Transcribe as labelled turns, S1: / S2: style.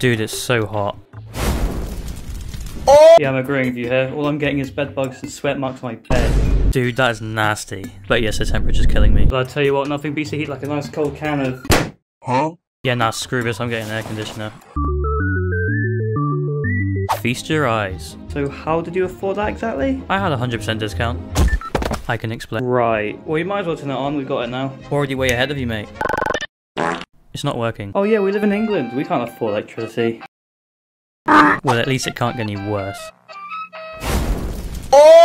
S1: Dude, it's so hot. Oh! Yeah, I'm agreeing with you here. All I'm getting is bed bugs and sweat marks on my bed. Dude, that is nasty. But yes, the temperature's killing me. But I'll tell you what, nothing beats the heat like a nice cold can of...
S2: Huh?
S1: Yeah, nah, screw this, I'm getting an air conditioner. Feast your eyes. So how did you afford that exactly? I had a 100% discount. I can explain. Right. Well, you might as well turn it on, we've got it now. Already way ahead of you, mate. It's not working. Oh yeah, we live in England. We can't afford electricity. Well, at least it can't get any worse.